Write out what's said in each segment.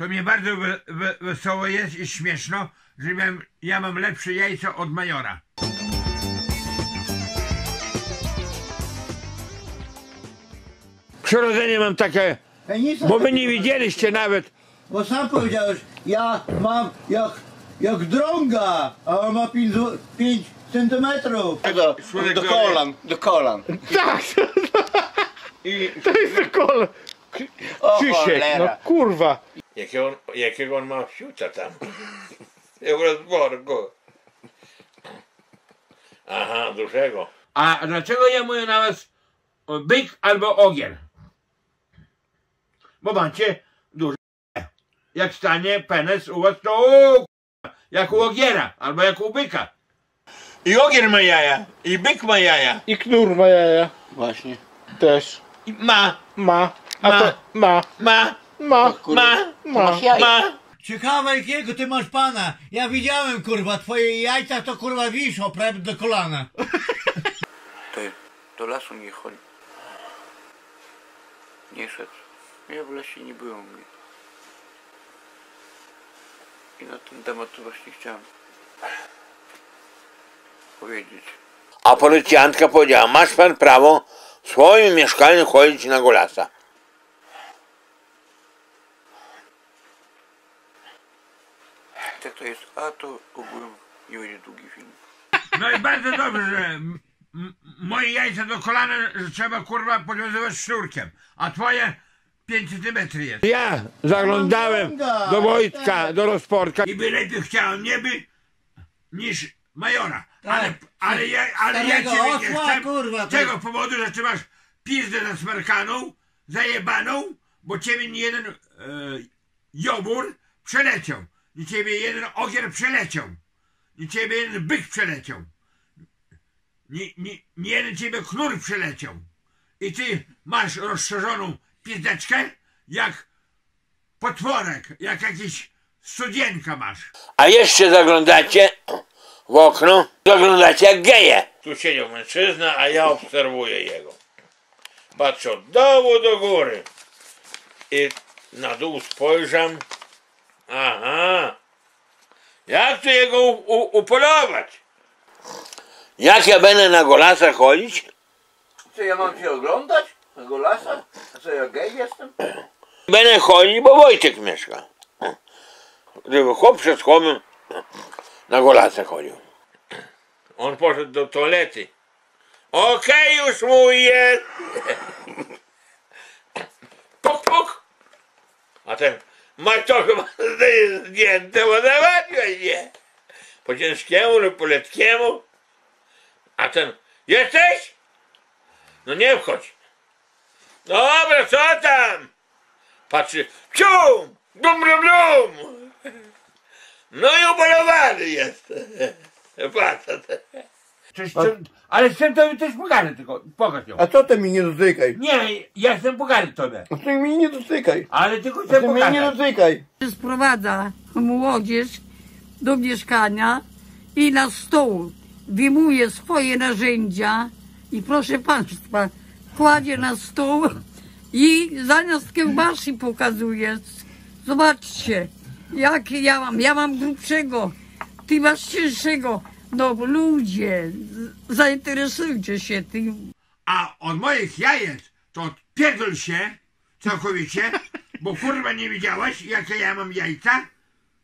to mnie bardzo we, we, wesoło jest i śmieszno, że miałem, ja mam lepsze jajca od majora. Przyrodzenie mam takie, bo wy nie widzieliście nawet. Bo sam powiedziałeś, ja mam jak, jak drąga, a on ma 5 centymetrów. Do, do kolan, do kolan. Tak, I to jest kol. o Krzysiek, no cholera. kurwa. Jakiego on, jakiego on ma fiuta tam? Eurozborgu. Aha, dużego. A dlaczego ja mówię na was byk albo ogier? Bo macie duże. Jak stanie penes u was, to o, k***a, jak u ogiera albo jak u byka. I ogier ma jaja, i byk ma jaja. I knur ma jaja. Właśnie. Też. I ma, Ma. A Ma. to ma. ma, Ma. ma, Ma. Masz jaja. ma. Ciekawe jakiego ty masz pana. Ja widziałem kurwa, twoje jajca to kurwa wiszą prawie do kolana. Ty, do lasu nie chodź. Nie szedł. Ja w lesie nie byłem. Nie. I na ten temat to właśnie chciałem powiedzieć. A policjantka powiedziała, masz pan prawo w swoim mieszkaniu chodzić na golasa. To jest, a to ogółem nie będzie długi film. No i bardzo dobrze, że m- moje jajca do kolana że trzeba kurwa podwiązywać sznurkiem, a twoje 5 cm jest. Ja zaglądałem Mam do Wojtka, tak. do rozporka i by lepiej chciałem nieby niż majora. Ale, ale, ja, ale ja Starego ciebie nie osła, chcę. kurwa, Z tego powodu, że ty masz pizdę zasmerkaną, zajebaną, bo ciebie nie jeden e, jobur przeleciał. Nie ciebie jeden ogier przeleciał. Nie ciebie jeden byk przeleciał. Nie, nie, nie jeden ciebie knur przeleciał. I ty masz rozszerzoną pizdeczkę, jak potworek, jak jakiś studzienka masz. A jeszcze zaglądacie w okno, zaglądacie jak geje. Tu siedział mężczyzna, a ja obserwuję jego. Patrzę od dołu do góry. I na dół spojrzam. Aha. Jak tu jego u, u, upolować? Jak ja będę na golasa chodzić? Co, ja mam cię oglądać? Tego lasa? A co, ja gej jestem? Będę chodzić, bo Wojtek mieszka. Gdyby chłop przed chłopem na golasa chodził. On poszedł do toalety. Okej, już mój jest. Puk, puk. A ten ma to chyba zdjęte, bo załatwiaj nie. Po ciężkiemu lub po letkiemu. A ten, jesteś? No nie wchodź. Dobra, co tam? Patrzy, cium, dum, dum, dum. No i ubolowany jest. Facet. Coś, co, ale chcę tobie coś pokażę tylko, pokaż ją. A co ty mi nie dotykaj? Nie, ja chcę pokazać tobie, A ty mi nie dotykaj. ale tylko A chcę ty mnie nie pokazać. dotykaj. sprowadza młodzież do mieszkania i na stół wyjmuje swoje narzędzia i proszę Państwa, kładzie na stół i zamiast kiełbasy pokazuje. Zobaczcie, jak ja mam, ja mam grubszego, ty masz cięższego. No ludzie, zainteresujcie się tym. A od moich jajec to pierdol się całkowicie, bo kurwa nie widziałaś, jakie ja mam jajca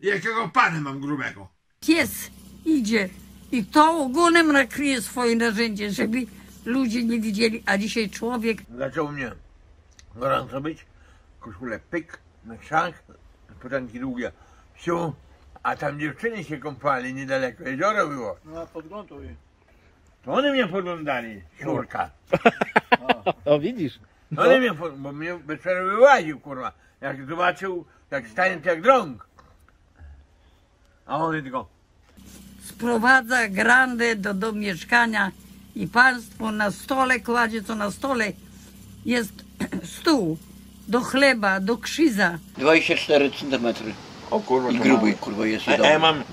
i jakiego pana mam grubego. Pies idzie i to ogonem nakryje swoje narzędzie, żeby ludzie nie widzieli, a dzisiaj człowiek Zaczął mnie gorąco być, koszulę pyk, na krzak, początki długie, siu, a tam dziewczyny się kąpali niedaleko, jezioro było. No podgląduj. To one mnie podglądali, siurka. O widzisz. No ale mnie, bo mnie bez przerwy wyłaził, kurwa. Jak zobaczył, jak stanie to jak drąg. A on tylko, sprowadza grandę do, do mieszkania i państwo na stole kładzie, co na stole jest stół do chleba, do krzyza. 24 centymetry. O kurwa, I gruby kurwa jest i A ja mam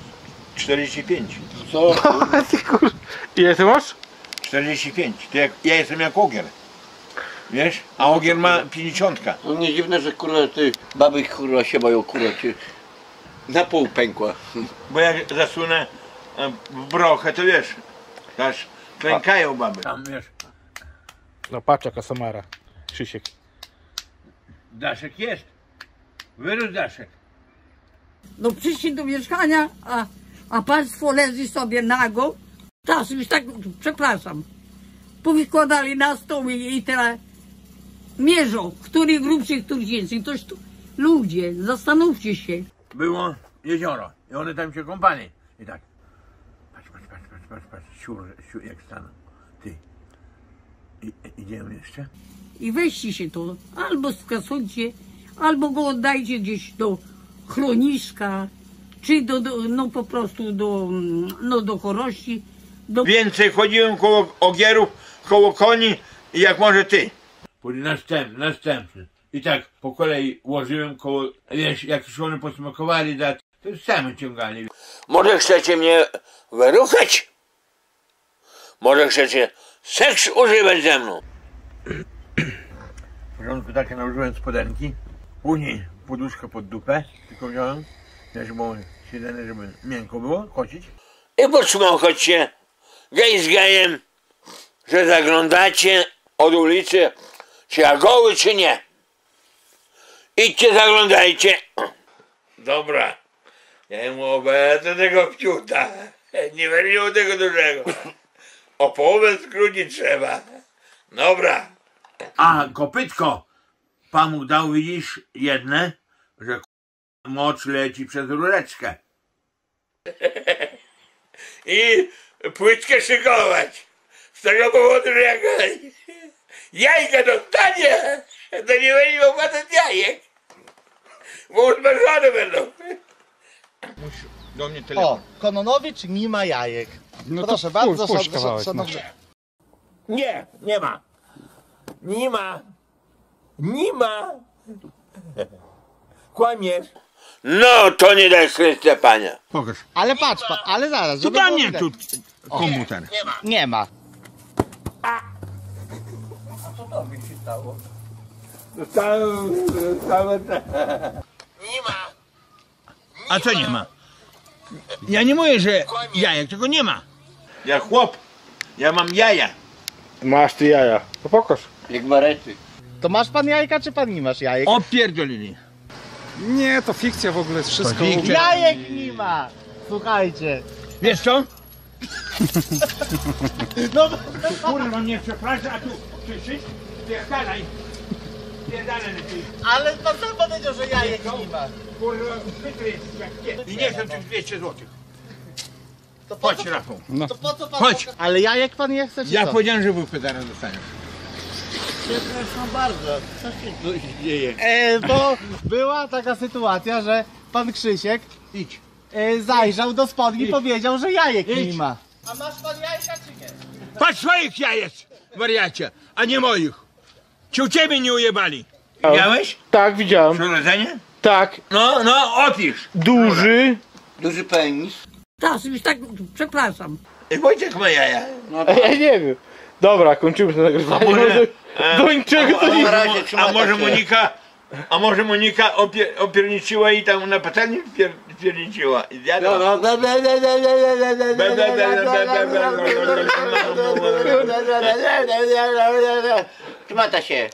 45. Co? Ty kur... Ile ty masz? 45. To jak, ja jestem jak ogier. Wiesz? A ogier ma pięćdziesiątka. No nie dziwne, że kurwa ty baby kurwa się boją kurwa cię. Na pół pękła. Bo jak zasunę e, w brochę, to wiesz, aż klękają baby. Tam wiesz, No patrz jaka Samara. Krzysiek. daszek jest. Wyrósł daszek. No przyszli do mieszkania, a, a państwo leży sobie nago. Teraz już tak, przepraszam. Powykładali na stół i, i tyle. Mierzą, który grubszy, który cięższy. Toż tu, ludzie, zastanówcie się. Było jezioro i one tam się kąpali. I tak. Patrz, patrz, patrz, patrz, patrz, patrz, siur, siur jak staną. Ty. I, idziemy jeszcze? I weźcie się to, albo skasujcie, albo go oddajcie gdzieś do chroniska, czy do, do no po prostu do, no do chorości. Do... Więcej chodziłem koło ogierów, koło koni i jak może ty. Później następny, następny. I tak po kolei łożyłem koło, wiesz, jak już one posmakowali, da, to już same ciągali. Może chcecie mnie wyruchać? Może chcecie seks używać ze mną? W porządku takie nałożyłem spodenki, później poduszkę pod dupę, tylko wziąłem, bo siedzenie, żeby miękko było, kocić. I podsłuchać się gej z gejem, że zaglądacie od ulicy, czy ja goły, czy nie. Idźcie, zaglądajcie. Dobra, ja mu obejdę tego pciuta, nie będę tego dużego. O połowę skrócić trzeba. Dobra. A, kopytko, pan mu dał, widzisz, jedne, że moc leci przez rureczkę. I płytkę szykować. Z tego powodu, że jak jajka dostanie, to nie będzie mógł patrzeć jajek. Bo uzmężone będą. Do mnie telefon. O, Kononowicz nie ma jajek. No Proszę to bardzo, puść szan- kawałek, szanowny. Nie, nie ma. Nie ma. Nie ma. Kłamiesz. No, to nie daj Chryste Panie. Pokaż. Ale patrz, pa, ale zaraz. Tu żeby dla było mnie widać. tu komputer. Nie ma. Dostałem, dostałem. Nie ma. A co nie ma? Ja nie mówię, że jajek, tylko nie ma. Ja chłop. Ja mam jaja. Masz ty jaja. To pokaż. Jak marety. To masz pan jajka, czy pan nie masz jajek? Opierdolili. Nie, to fikcja w ogóle jest wszystko. Fikcja. Jajek nie ma! Słuchajcie. Wiesz co? No, Kurwa, nie przepraszam, a tu krzyczysz? Pierdalaj. Pierdalaj ty. ale pan sam powiedział, że jajek nie ma. Kurwa, jesteś jak nie. I nie chcę tych 200 złotych. To po, Chodź, co, Rafał. to po co pan... Chodź. Ale jajek pan nie chce, czy Ja co? powiedziałem, że wypy zaraz dostaniesz. Przepraszam bardzo. Co się tu dzieje? E, bo była taka sytuacja, że pan Krzysiek Idź. e, zajrzał do spodni i powiedział, że jajek nie ma. A masz pan jajka, czy nie? Patrz swoich jajec, wariacie, a nie moich. Czy u ciebie nie ujebali? Miałeś? Tak, widziałem. Przyrodzenie? Tak, No, no, opisz. duży. Duży penis. Teraz już tak, przepraszam. I Wojciek ma jaja. Ja nie wiem. Dobra, kończymy to nagrywanie. może- Może... Do niczego to nie... Razie A może. Monika, a może Monika opie, opierniczyła i tam na patelni wpier- wpierniczyła i zjadła. no. Trzymajcie się.